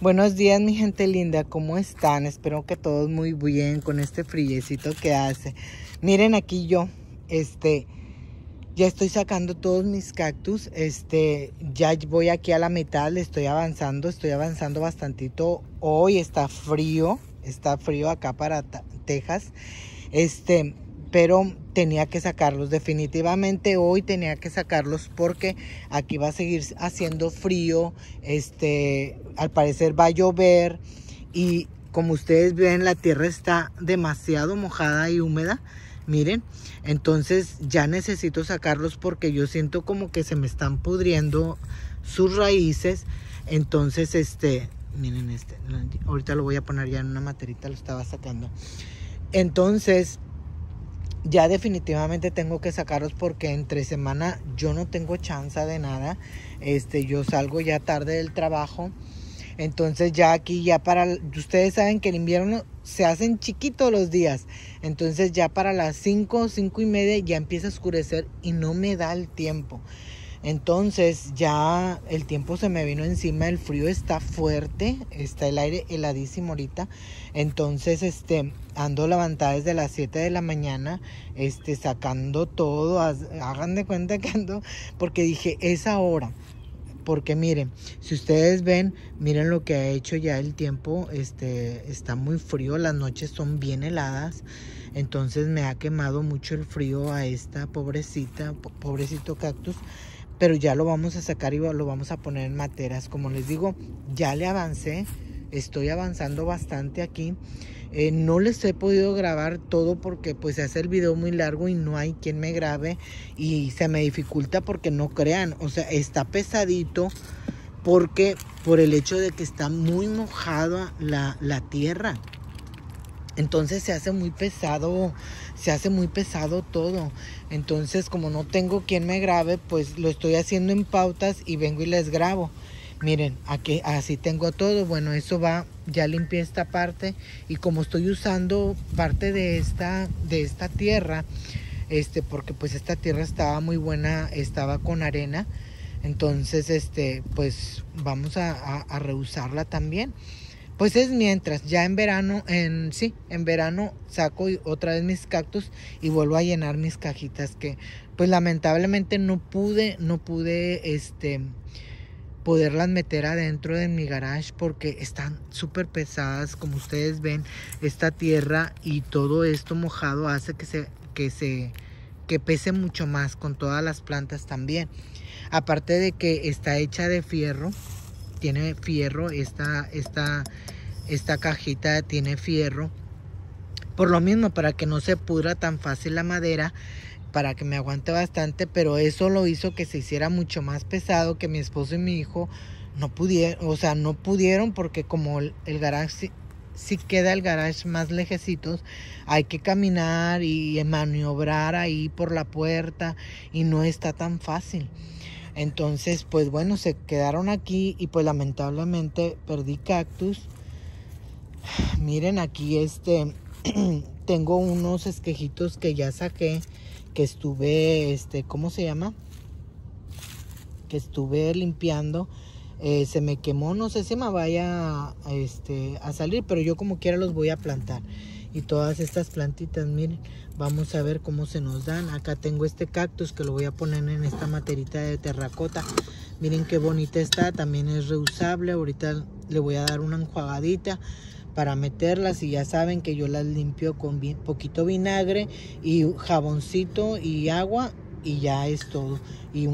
Buenos días mi gente linda, ¿cómo están? Espero que todos muy bien con este friecito que hace. Miren aquí yo, este, ya estoy sacando todos mis cactus, este, ya voy aquí a la mitad, le estoy avanzando, estoy avanzando bastantito. Hoy está frío, está frío acá para Texas, este, pero tenía que sacarlos. Definitivamente hoy tenía que sacarlos porque aquí va a seguir haciendo frío. Este, al parecer va a llover y como ustedes ven la tierra está demasiado mojada y húmeda. Miren, entonces ya necesito sacarlos porque yo siento como que se me están pudriendo sus raíces. Entonces, este, miren este, ahorita lo voy a poner ya en una materita, lo estaba sacando. Entonces, ya definitivamente tengo que sacarlos porque entre semana yo no tengo chance de nada. Este, yo salgo ya tarde del trabajo. Entonces ya aquí ya para ustedes saben que el invierno se hacen chiquitos los días. Entonces ya para las 5, 5 y media ya empieza a oscurecer y no me da el tiempo. Entonces ya el tiempo se me vino encima, el frío está fuerte, está el aire heladísimo ahorita. Entonces este ando levantada desde las 7 de la mañana, este sacando todo, hagan de cuenta que ando porque dije, esa hora porque miren, si ustedes ven, miren lo que ha hecho ya el tiempo, este está muy frío, las noches son bien heladas. Entonces me ha quemado mucho el frío a esta pobrecita, pobrecito cactus pero ya lo vamos a sacar y lo vamos a poner en materas. Como les digo, ya le avancé, estoy avanzando bastante aquí. Eh, no les he podido grabar todo porque pues hace el video muy largo y no hay quien me grabe y se me dificulta porque no crean, o sea, está pesadito porque por el hecho de que está muy mojada la, la tierra. Entonces se hace muy pesado, se hace muy pesado todo. Entonces como no tengo quien me grabe, pues lo estoy haciendo en pautas y vengo y les grabo. Miren, aquí así tengo todo. Bueno, eso va, ya limpié esta parte y como estoy usando parte de esta, de esta tierra, este, porque pues esta tierra estaba muy buena, estaba con arena. Entonces, este, pues vamos a, a, a reusarla también. Pues es mientras, ya en verano, en sí, en verano saco otra vez mis cactus y vuelvo a llenar mis cajitas que pues lamentablemente no pude, no pude este poderlas meter adentro de mi garage porque están súper pesadas, como ustedes ven, esta tierra y todo esto mojado hace que se que se que pese mucho más con todas las plantas también. Aparte de que está hecha de fierro, tiene fierro, esta, esta, esta cajita tiene fierro. Por lo mismo, para que no se pudra tan fácil la madera, para que me aguante bastante, pero eso lo hizo que se hiciera mucho más pesado, que mi esposo y mi hijo no pudieron, o sea, no pudieron porque como el, garage si queda el garage más lejecitos, hay que caminar y maniobrar ahí por la puerta y no está tan fácil. Entonces, pues bueno, se quedaron aquí y pues lamentablemente perdí cactus. Miren aquí este, tengo unos esquejitos que ya saqué, que estuve, este, ¿cómo se llama? Que estuve limpiando. Eh, se me quemó, no sé si me vaya este, a salir, pero yo como quiera los voy a plantar. Y todas estas plantitas, miren, Vamos a ver cómo se nos dan. Acá tengo este cactus que lo voy a poner en esta materita de terracota. Miren qué bonita está. También es reusable. Ahorita le voy a dar una enjuagadita para meterlas y ya saben que yo las limpio con poquito vinagre y jaboncito y agua y ya es todo y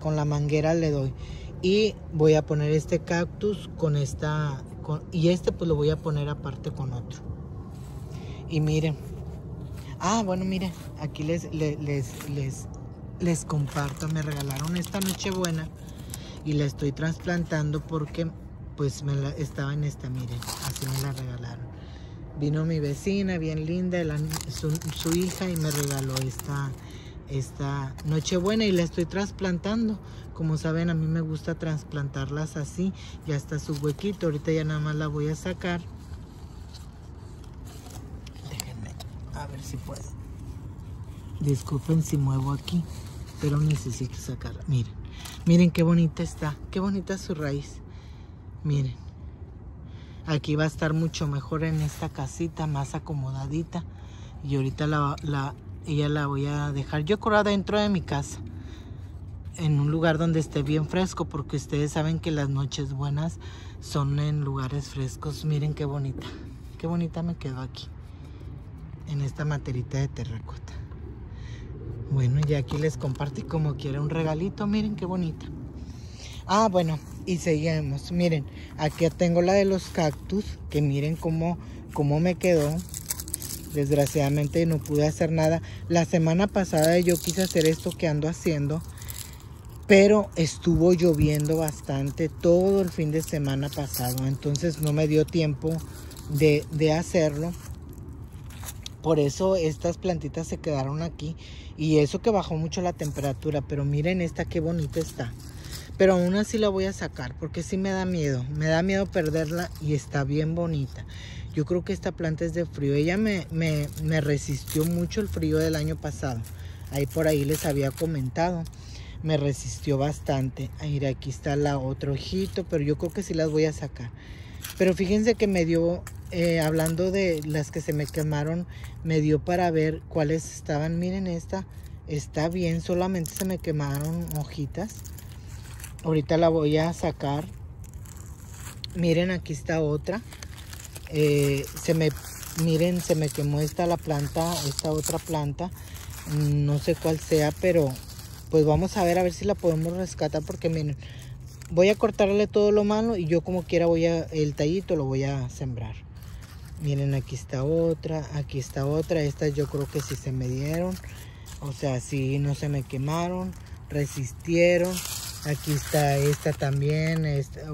con la manguera le doy y voy a poner este cactus con esta y este pues lo voy a poner aparte con otro y miren Ah, bueno, miren, aquí les, les, les, les, comparto. Me regalaron esta noche buena y la estoy trasplantando porque pues me la, estaba en esta, miren, así me la regalaron. Vino mi vecina, bien linda, su, hija y me regaló esta, esta Nochebuena y la estoy trasplantando. Como saben, a mí me gusta trasplantarlas así. Ya está su huequito. Ahorita ya nada más la voy a sacar. A ver si puedo. Disculpen si muevo aquí, pero necesito sacarla. Miren, miren qué bonita está. Qué bonita su raíz. Miren, Aquí va a estar mucho mejor en esta casita, más acomodadita. Y ahorita la, la, ella la voy a dejar yo creo dentro de mi casa. En un lugar donde esté bien fresco, porque ustedes saben que las noches buenas son en lugares frescos. Miren qué bonita. Qué bonita me quedó aquí. En esta materita de terracota. Bueno, ya aquí les compartí como quiera un regalito. Miren qué bonita. Ah, bueno, y seguimos. Miren, aquí tengo la de los cactus, que miren cómo, cómo me quedó. Desgraciadamente no pude hacer nada. La semana pasada yo quise hacer esto que ando haciendo, pero estuvo lloviendo bastante todo el fin de semana pasado. Entonces no me dio tiempo de, de hacerlo. Por eso estas plantitas se quedaron aquí. Y eso que bajó mucho la temperatura. Pero miren esta qué bonita está. Pero aún así la voy a sacar porque sí me da miedo. Me da miedo perderla y está bien bonita. Yo creo que esta planta es de frío. Ella me, me, me resistió mucho el frío del año pasado. Ahí por ahí les había comentado. Me resistió bastante. Mira, aquí está la otro ojito, pero yo creo que sí las voy a sacar. Pero fíjense que me dio, eh, hablando de las que se me quemaron, me dio para ver cuáles estaban. Miren esta, está bien, solamente se me quemaron hojitas. Ahorita la voy a sacar. Miren, aquí está otra. Eh, se me, miren, se me quemó esta la planta, esta otra planta. No sé cuál sea, pero pues vamos a ver a ver si la podemos rescatar porque miren, voy a cortarle todo lo malo y yo como quiera voy a, el tallito lo voy a sembrar. Miren, aquí está otra, aquí está otra. Estas yo creo que sí se me dieron. O sea, sí no se me quemaron, resistieron. Aquí está esta también, esta,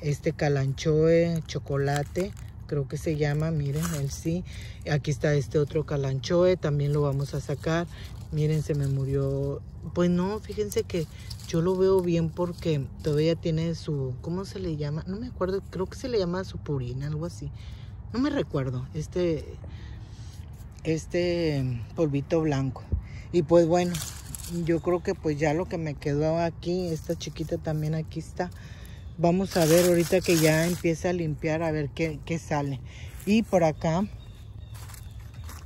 este calanchoe chocolate, creo que se llama, miren, el sí. Aquí está este otro calanchoe, también lo vamos a sacar. Miren, se me murió. Pues no, fíjense que yo lo veo bien porque todavía tiene su, ¿cómo se le llama? No me acuerdo, creo que se le llama su purina, algo así. No me recuerdo, este, este polvito blanco. Y pues bueno, yo creo que pues ya lo que me quedó aquí, esta chiquita también aquí está. Vamos a ver ahorita que ya empieza a limpiar a ver qué, qué sale. Y por acá,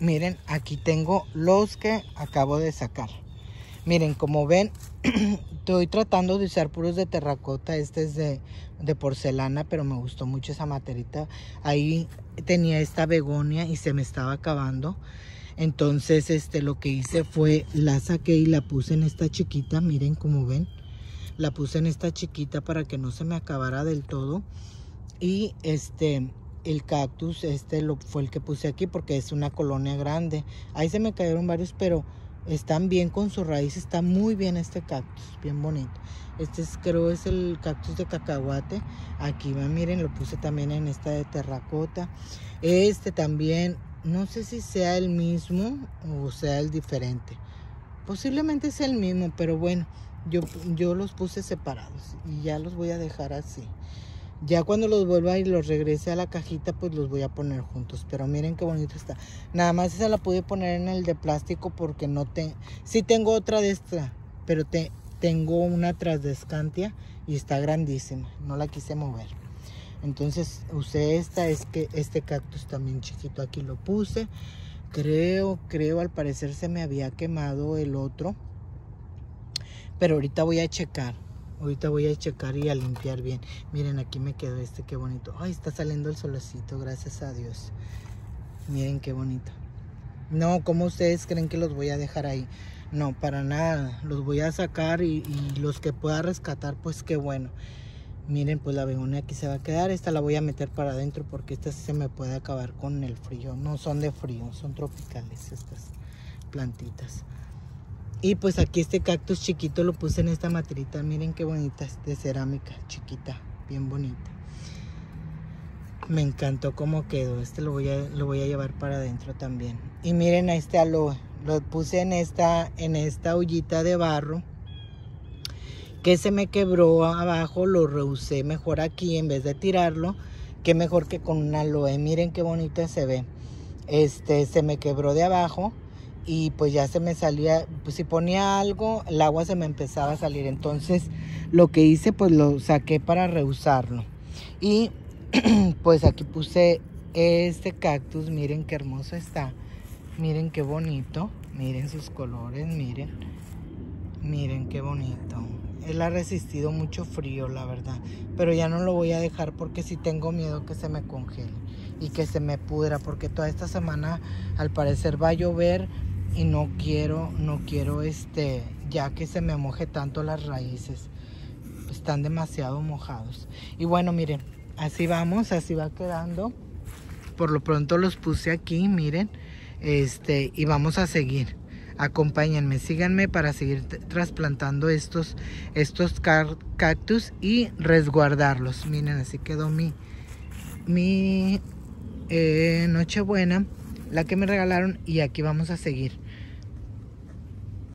miren, aquí tengo los que acabo de sacar. Miren, como ven, estoy tratando de usar puros de terracota. Este es de, porcelana, pero me gustó mucho esa materita. Ahí tenía esta begonia y se me estaba acabando. Entonces, este, lo que hice fue, la saqué y la puse en esta chiquita, miren como ven. La puse en esta chiquita para que no se me acabara del todo. Y este, el cactus, este lo, fue el que puse aquí porque es una colonia grande. Ahí se me cayeron varios, pero están bien con su raíz. Está muy bien este cactus, bien bonito. Este es, creo es el cactus de cacahuate. Aquí va, miren, lo puse también en esta de terracota. Este también no sé si sea el mismo o sea el diferente. Posiblemente sea el mismo, pero bueno, yo, yo los puse separados y ya los voy a dejar así. Ya cuando los vuelva y los regrese a la cajita, pues los voy a poner juntos. Pero miren qué bonito está. Nada más esa la pude poner en el de plástico porque no te... Sí tengo otra de esta, pero te, tengo una tras de escantia y está grandísima. No la quise mover. Entonces usé esta, es que este cactus también chiquito aquí lo puse. Creo, creo, al parecer se me había quemado el otro. Pero ahorita voy a checar. Ahorita voy a checar y a limpiar bien. Miren, aquí me quedó este, qué bonito. Ay, está saliendo el solecito, gracias a Dios. Miren qué bonito. No, como ustedes creen que los voy a dejar ahí? No, para nada. Los voy a sacar y, los que pueda rescatar, pues qué bueno. Miren, pues la begonia aquí se va a quedar. Esta la voy a meter para adentro porque esta se me puede acabar con el frío. No son de frío, son tropicales estas plantitas. Y pues aquí este cactus chiquito lo puse en esta materita. Miren qué bonita, de cerámica, chiquita, bien bonita. Me encantó cómo quedó. Este lo voy a, lo voy a llevar para adentro también. Y miren a este aloe. Lo puse en esta, en esta ollita de barro que se me quebró abajo, lo reusé mejor aquí en vez de tirarlo, que mejor que con un aloe. Miren qué bonita se ve. Este se me quebró de abajo y pues ya se me salía, pues si ponía algo, el agua se me empezaba a salir. Entonces lo que hice pues lo saqué para reusarlo. Y pues aquí puse este cactus, miren qué hermoso está. Miren qué bonito. Miren sus colores, miren. Miren qué bonito. Él ha resistido mucho frío, la verdad. Pero ya no lo voy a dejar porque sí tengo miedo que se me congele y que se me pudra. Porque toda esta semana al parecer va a llover y no quiero, no quiero este, ya que se me moje tanto las raíces. Están demasiado mojados. Y bueno, miren, así vamos, así va quedando. Por lo pronto los puse aquí, miren. Este, y vamos a seguir acompáñenme, síganme para seguir trasplantando estos, estos cactus y resguardarlos. Miren, así quedó mi, mi eh, Nochebuena, la que me regalaron y aquí vamos a seguir.